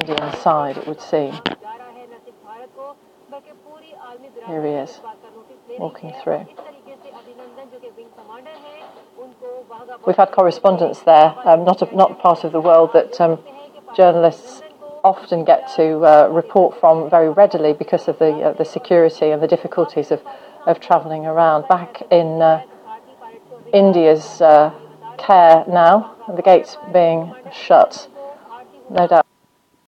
Indian side, it would seem. Here he is, walking through. We've had correspondence there, um, not a, not part of the world that um, journalists often get to uh, report from very readily because of the uh, the security and the difficulties of, of travelling around. Back in uh, India's uh, care now, the gates being shut, no doubt.